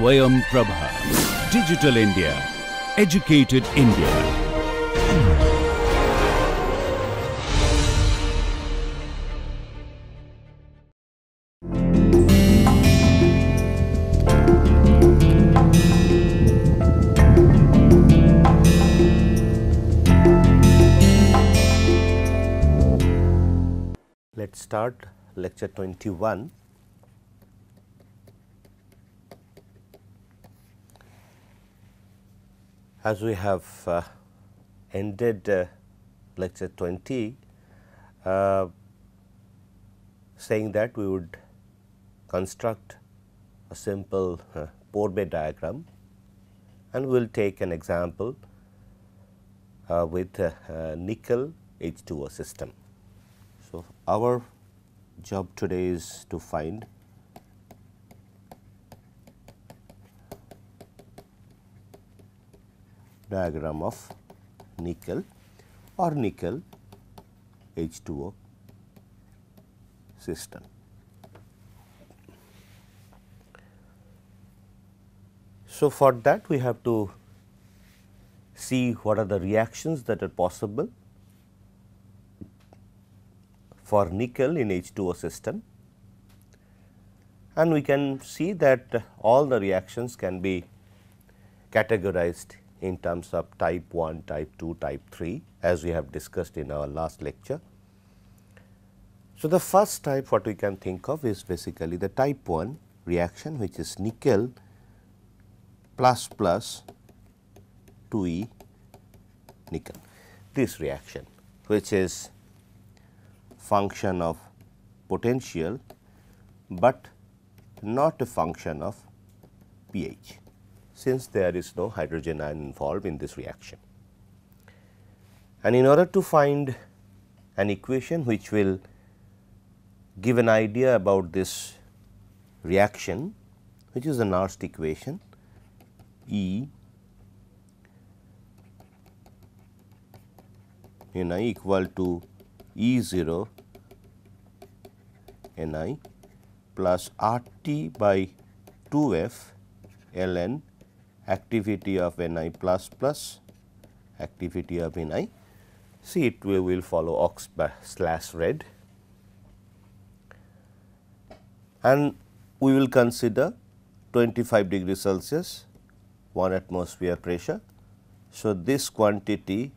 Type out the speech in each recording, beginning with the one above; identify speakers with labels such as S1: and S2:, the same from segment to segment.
S1: Swayam Prabha. Digital India. Educated India.
S2: Let us start lecture 21. As we have uh, ended uh, lecture 20, uh, saying that we would construct a simple uh, Pourbaix diagram and we will take an example uh, with uh, nickel H2O system. So, our job today is to find diagram of nickel or nickel H2O system. So, for that we have to see what are the reactions that are possible for nickel in H2O system and we can see that all the reactions can be categorized in terms of type 1, type 2, type 3 as we have discussed in our last lecture. So, the first type what we can think of is basically the type 1 reaction which is nickel plus plus 2E nickel. This reaction which is function of potential, but not a function of pH since there is no hydrogen ion involved in this reaction. And in order to find an equation which will give an idea about this reaction which is the Nernst equation E Ni equal to E 0 Ni plus R t by 2 f ln activity of Ni plus plus activity of Ni. See it we will follow ox slash red and we will consider 25 degree Celsius 1 atmosphere pressure. So, this quantity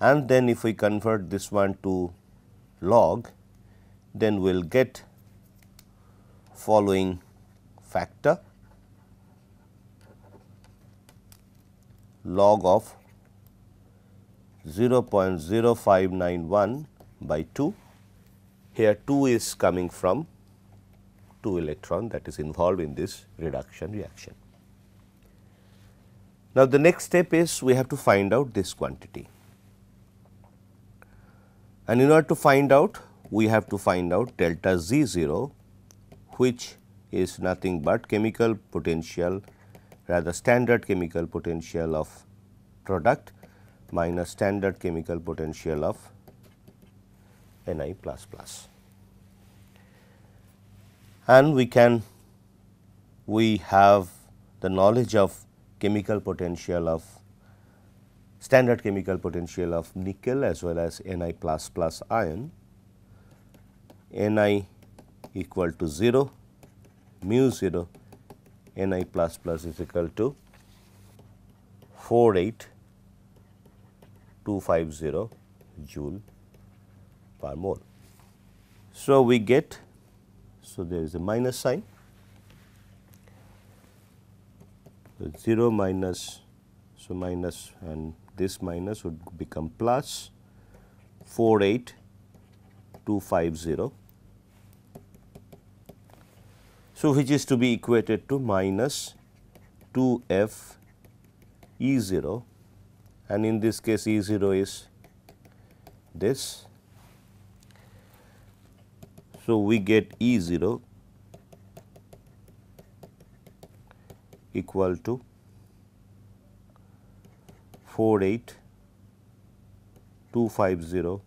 S2: and then if we convert this one to log then we will get following factor log of 0.0591 by 2 here 2 is coming from 2 electron that is involved in this reduction reaction. Now, the next step is we have to find out this quantity and in order to find out we have to find out delta G 0 which is nothing but chemical potential rather standard chemical potential of product minus standard chemical potential of Ni plus plus. And we can we have the knowledge of chemical potential of standard chemical potential of nickel as well as Ni plus plus ion, Ni equal to 0, mu 0, Ni plus plus is equal to 48250 joule per mole. So, we get, so there is a minus sign, so 0 minus, so minus and this minus would become plus 48250. So, which is to be equated to minus 2 f E 0 and in this case E 0 is this. So, we get E 0 equal to 48250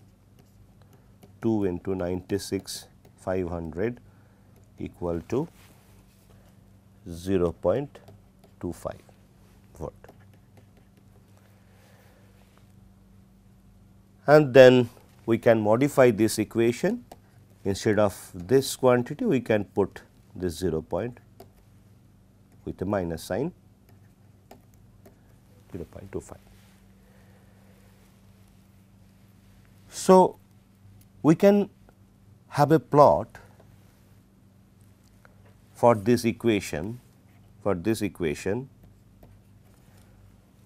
S2: 2 into 96 500 equal to 0.25 volt. And then we can modify this equation instead of this quantity we can put this 0 point with a minus sign 0.25. So, we can have a plot for this equation for this equation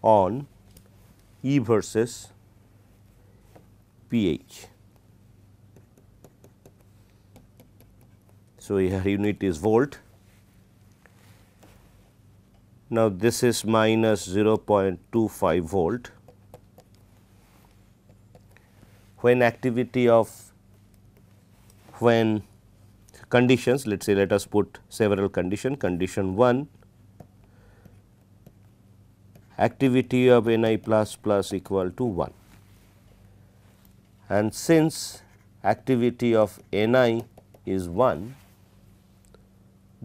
S2: on E versus pH. So, here unit is volt. Now, this is minus 0.25 volt. When activity of when conditions let us say let us put several condition condition 1 activity of Ni plus plus equal to 1 and since activity of Ni is 1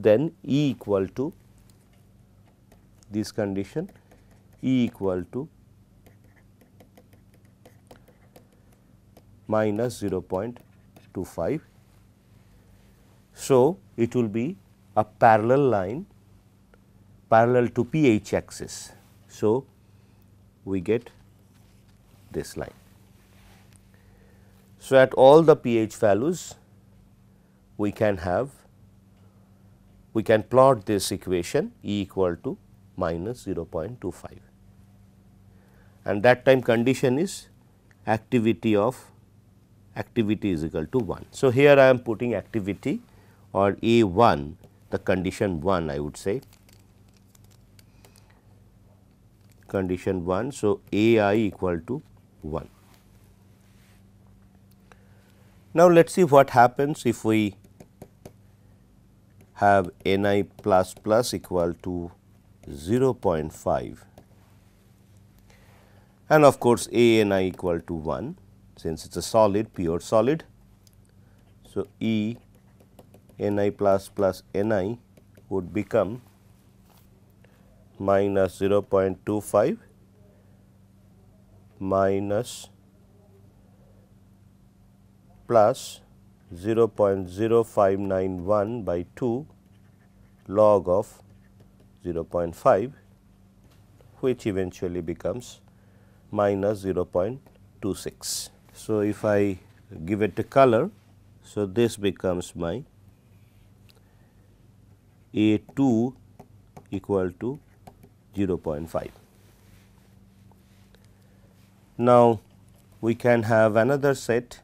S2: then E equal to this condition E equal to minus 0.25. So, it will be a parallel line parallel to pH axis. So, we get this line. So, at all the pH values we can have we can plot this equation E equal to minus 0.25 and that time condition is activity of activity is equal to 1. So, here I am putting activity or A 1 the condition 1 I would say condition 1. So, A i equal to 1. Now, let us see what happens if we have N i plus plus equal to 0.5 and of course, A N i equal to 1 since it is a solid pure solid. So, E N i plus plus N i would become minus 0.25 minus plus 0.0591 by 2 log of 0.5 which eventually becomes minus 0.26. So, if I give it a color, so this becomes my A 2 equal to 0.5. Now, we can have another set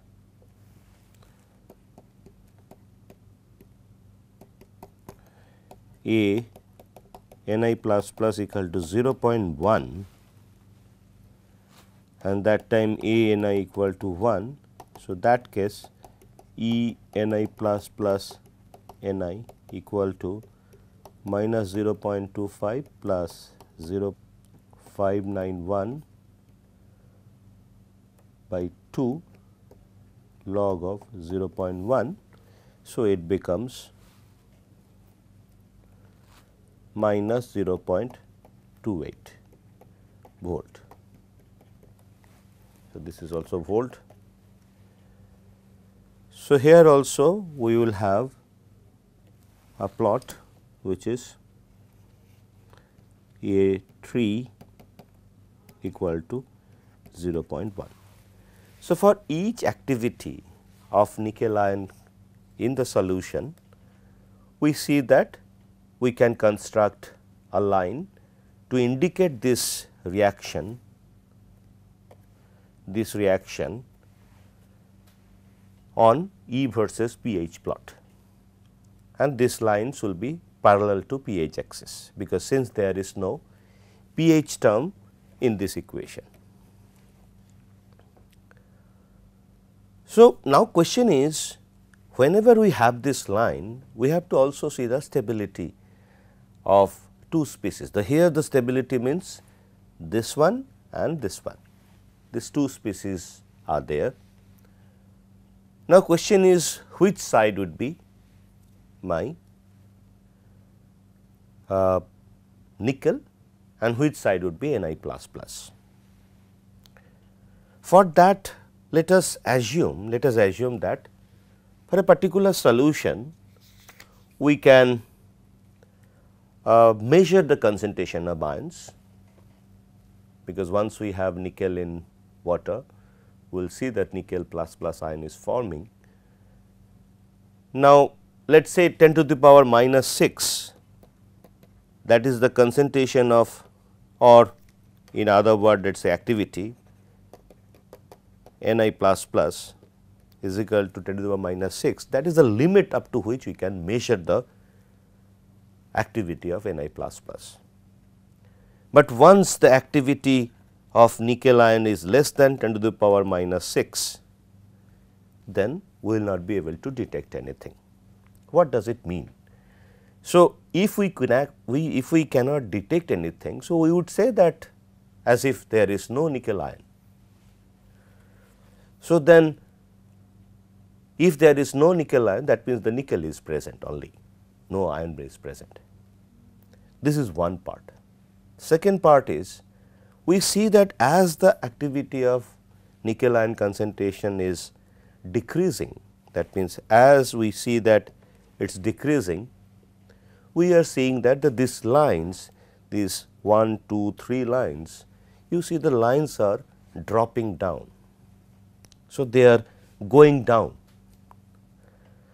S2: A n i plus plus equal to 0.1 and that time A n i equal to 1. So, that case E n i plus plus n i equal to minus 0.25 plus 0.591 by 2 log of 0.1. So, it becomes minus 0.28 volt. So, this is also volt. So, here also we will have a plot which is A 3 equal to 0.1. So, for each activity of nickel ion in the solution, we see that we can construct a line to indicate this reaction, this reaction on E versus pH plot and this lines will be parallel to pH axis because since there is no pH term in this equation. So, now question is whenever we have this line we have to also see the stability of two species. The here the stability means this one and this one, these two species are there. Now, question is which side would be my uh, nickel and which side would be Ni plus plus. For that let us assume let us assume that for a particular solution we can uh, measure the concentration of ions because once we have nickel in water we will see that nickel plus plus ion is forming. Now, let us say 10 to the power minus 6 that is the concentration of or in other word let us say activity Ni plus plus is equal to 10 to the power minus 6 that is the limit up to which we can measure the activity of Ni plus plus. But once the activity of nickel ion is less than 10 to the power minus 6, then we will not be able to detect anything. What does it mean? So, if we we if we cannot detect anything, so we would say that as if there is no nickel ion. So, then if there is no nickel ion that means the nickel is present only, no ion is present. This is one part. Second part is we see that as the activity of nickel ion concentration is decreasing that means as we see that it is decreasing we are seeing that the, these lines these 1, 2, 3 lines you see the lines are dropping down. So, they are going down.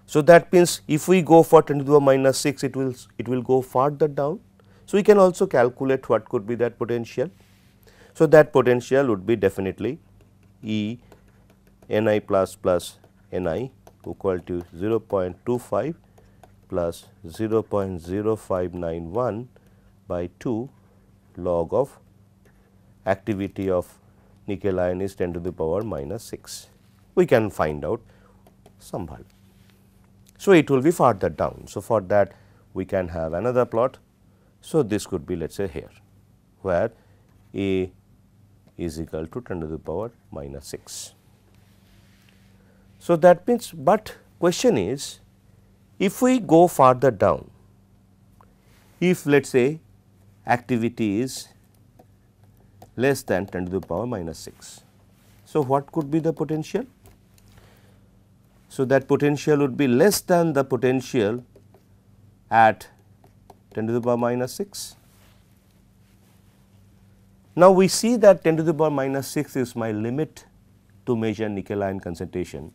S2: So, that means if we go for 10 to the power minus 6 it will it will go further down. So, we can also calculate what could be that potential. So, that potential would be definitely E Ni plus plus Ni equal to 0.25 plus 0.0591 by 2 log of activity of nickel ion is 10 to the power minus 6. We can find out some value. So, it will be farther down. So, for that we can have another plot. So, this could be let us say here where A is equal to 10 to the power minus 6. So, that means, but question is if we go further down, if let us say activity is less than 10 to the power minus 6. So, what could be the potential? So, that potential would be less than the potential at 10 to the power minus 6. Now, we see that 10 to the power minus 6 is my limit to measure nickel ion concentration.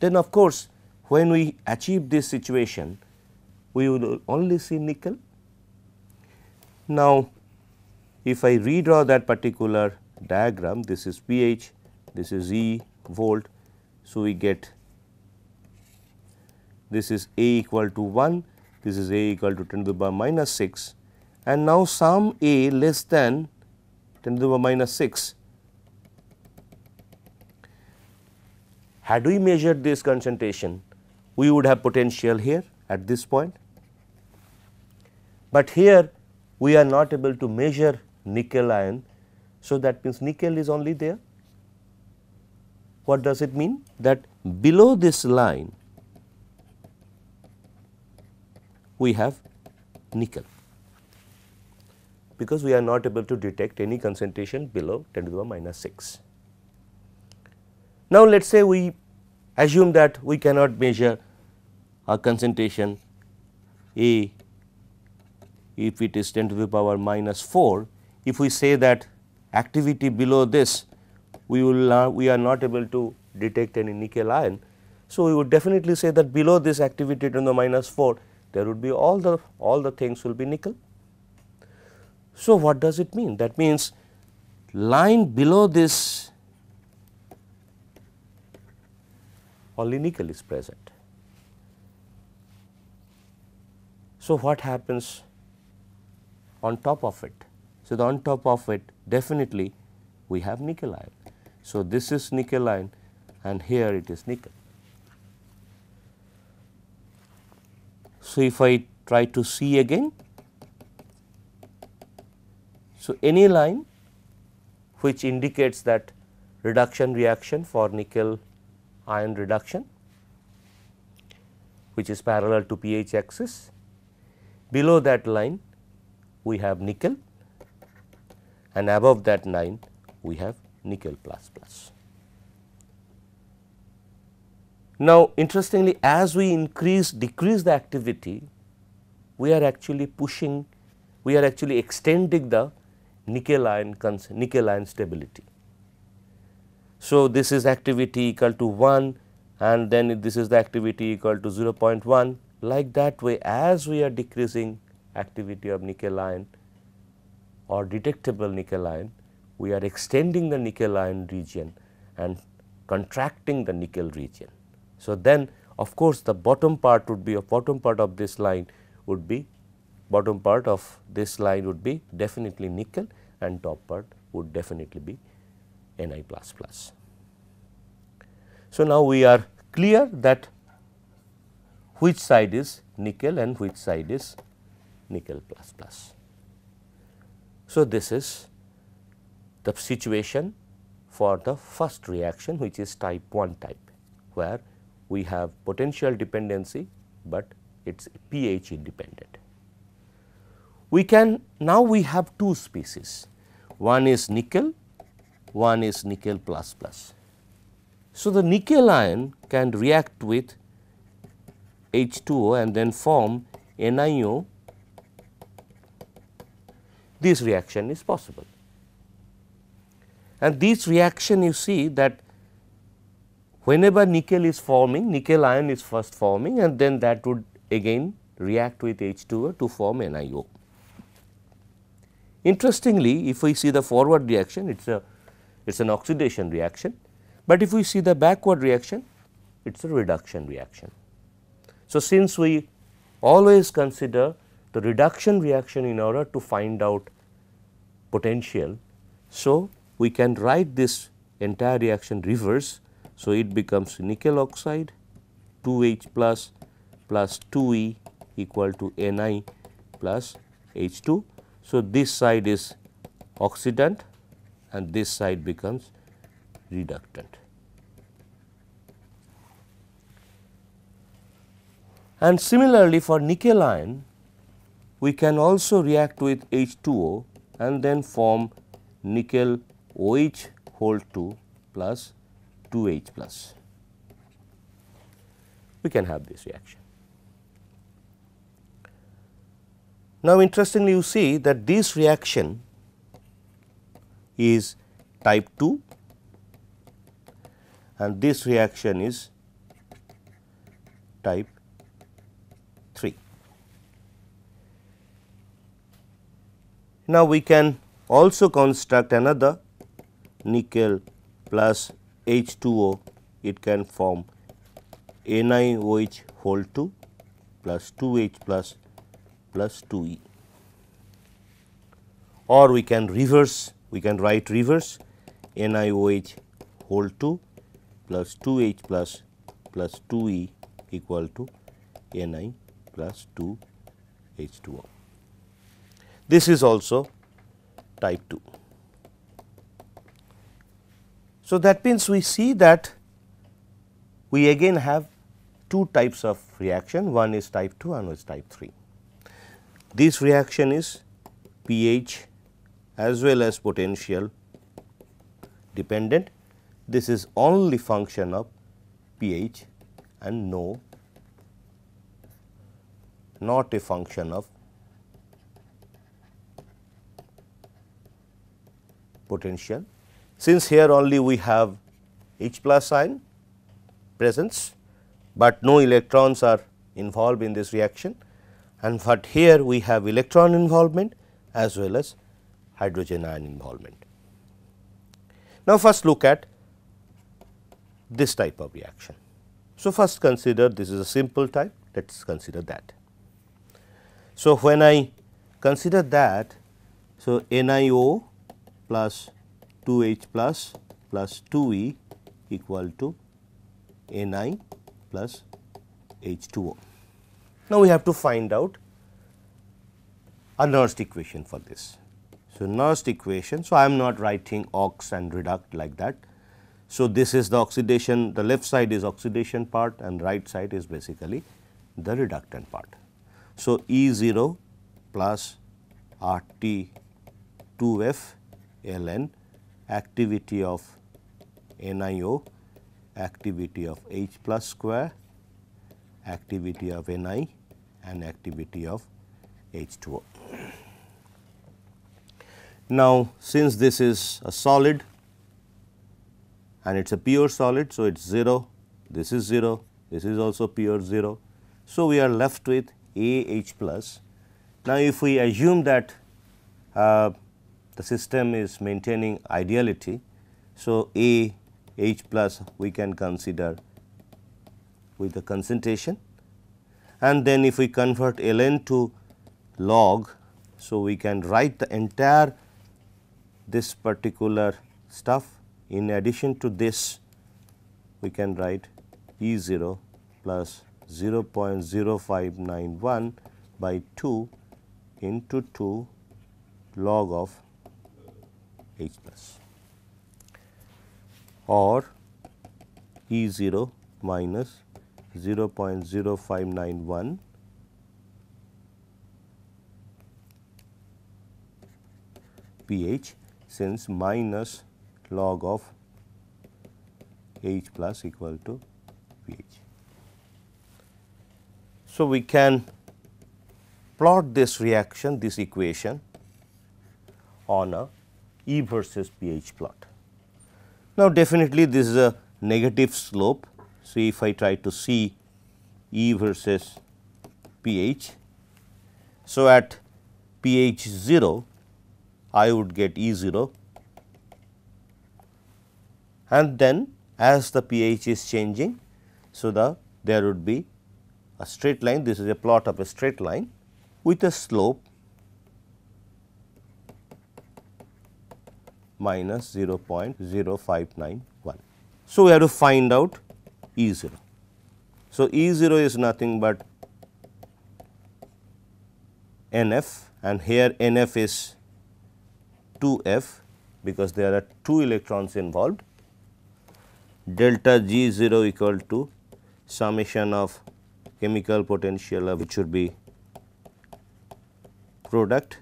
S2: Then of course, when we achieve this situation, we will only see nickel. Now, if I redraw that particular diagram, this is pH, this is E volt. So, we get this is A equal to 1, this is A equal to 10 to the power minus 6 and now some A less than 10 to the power minus 6. Had we measured this concentration, we would have potential here at this point, but here we are not able to measure nickel ion. So, that means nickel is only there. What does it mean? That below this line we have nickel because we are not able to detect any concentration below 10 to the power minus 6. Now, let us say we assume that we cannot measure a concentration A if it is 10 to the power minus 4. If we say that activity below this we will not, we are not able to detect any nickel ion. So, we would definitely say that below this activity 10 to the minus 4 there would be all the all the things will be nickel. So, what does it mean? That means line below this only nickel is present. So, what happens on top of it? So, the on top of it definitely we have nickel ion. So, this is nickel ion and here it is nickel. So, if I try to see again so, any line which indicates that reduction reaction for nickel ion reduction which is parallel to pH axis. Below that line we have nickel and above that line we have nickel plus plus. Now, interestingly as we increase decrease the activity, we are actually pushing, we are actually extending the nickel ion nickel ion stability. So, this is activity equal to 1 and then this is the activity equal to 0.1 like that way as we are decreasing activity of nickel ion or detectable nickel ion, we are extending the nickel ion region and contracting the nickel region. So, then of course, the bottom part would be a bottom part of this line would be bottom part of this line would be definitely nickel and top part would definitely be Ni plus plus. So, now we are clear that which side is nickel and which side is nickel plus plus. So, this is the situation for the first reaction which is type 1 type where we have potential dependency, but it is pH independent. We can now we have two species one is nickel, one is nickel plus plus. So, the nickel ion can react with H2O and then form NiO. This reaction is possible. And this reaction you see that whenever nickel is forming, nickel ion is first forming and then that would again react with H2O to form NiO. Interestingly, if we see the forward reaction, it is a it is an oxidation reaction, but if we see the backward reaction, it is a reduction reaction. So, since we always consider the reduction reaction in order to find out potential, so we can write this entire reaction reverse. So, it becomes nickel oxide 2H plus plus 2E equal to Ni plus H2 so, this side is oxidant and this side becomes reductant. And similarly, for nickel ion, we can also react with H2O and then form nickel OH whole 2 plus 2H plus. We can have this reaction. Now, interestingly you see that this reaction is type 2 and this reaction is type 3. Now, we can also construct another nickel plus H2O, it can form NiOH whole 2 plus 2H plus plus 2 E or we can reverse we can write reverse NiOH whole 2 plus 2 H plus plus 2 E equal to Ni plus 2 H2O. This is also type 2. So, that means we see that we again have two types of reaction one is type 2 and one is type 3. This reaction is pH as well as potential dependent. This is only function of pH and no not a function of potential. Since here only we have H plus ion presence, but no electrons are involved in this reaction and but here we have electron involvement as well as hydrogen ion involvement. Now, first look at this type of reaction. So, first consider this is a simple type let us consider that. So, when I consider that so NiO plus 2H plus plus 2E equal to Ni plus H2O. Now, we have to find out a Nernst equation for this. So, Nernst equation. So, I am not writing ox and reduct like that. So, this is the oxidation the left side is oxidation part and right side is basically the reductant part. So, E 0 plus RT 2F ln activity of NiO, activity of H plus square, activity of Ni and activity of H2O. Now, since this is a solid and it is a pure solid, so it is 0, this is 0, this is also pure 0. So, we are left with A H plus. Now, if we assume that uh, the system is maintaining ideality, so A H plus we can consider with the concentration and then if we convert ln to log, so we can write the entire this particular stuff. In addition to this, we can write E 0 plus 0 0.0591 by 2 into 2 log of H plus or E 0 minus 0 0.0591 pH since minus log of H plus equal to pH. So, we can plot this reaction this equation on a E versus pH plot. Now, definitely this is a negative slope. So, if I try to see E versus pH. So, at pH 0 I would get E 0 and then as the pH is changing. So, the there would be a straight line this is a plot of a straight line with a slope minus 0.0591. So, we have to find out E 0. So, E 0 is nothing but N f and here N f is 2 f because there are 2 electrons involved delta G 0 equal to summation of chemical potential which should be product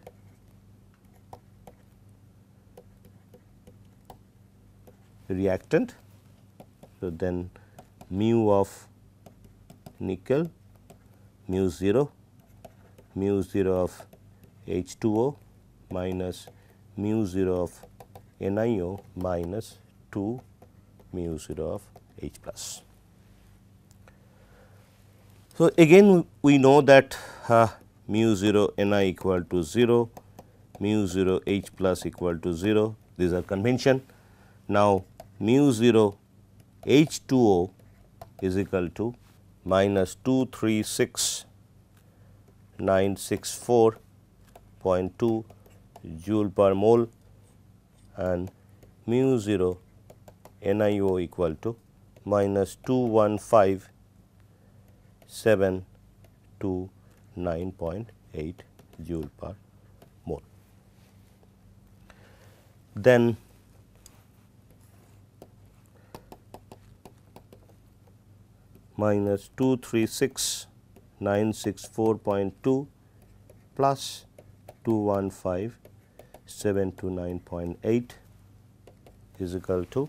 S2: reactant. So, then mu of nickel mu 0 mu 0 of H 2 O minus mu 0 of NiO minus 2 mu 0 of H plus. So, again we know that uh, mu 0 Ni equal to 0, mu 0 H plus equal to 0, these are convention. Now, mu 0 H 2 O is equal to minus 236,964.2 joule per mole and mu 0 NiO equal to minus 215,729.8 joule per mole. Then minus 236,964.2 plus 215 729.8 is equal to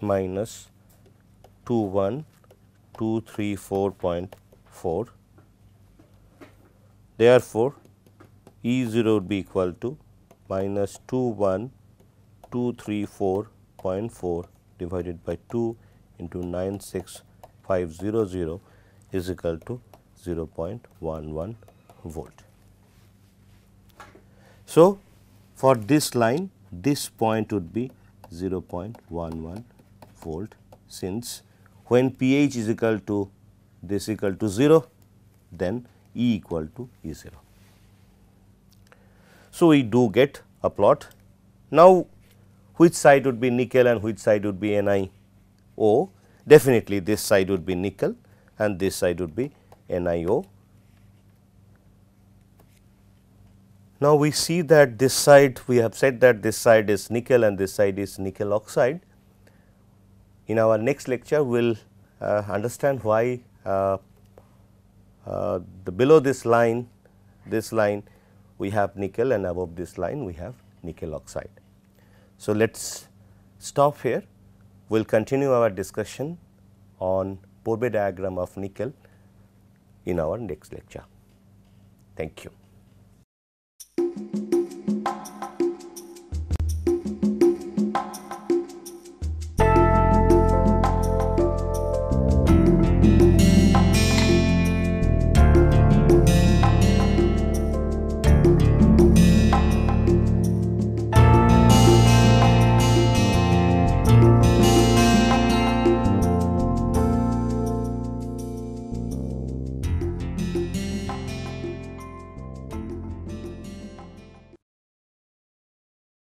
S2: minus 21234.4. Therefore, E 0 would be equal to minus 21234.4 divided by 2 into 96500 is equal to 0.11 volt. So, for this line this point would be 0.11 volt since when pH is equal to this equal to 0 then E equal to E 0. So, we do get a plot. Now, which side would be nickel and which side would be NiO? Definitely this side would be nickel and this side would be NiO Now, we see that this side we have said that this side is nickel and this side is nickel oxide. In our next lecture, we will uh, understand why uh, uh, the below this line, this line we have nickel and above this line we have nickel oxide. So, let us stop here. We will continue our discussion on Pourbaix diagram of nickel in our next lecture. Thank you.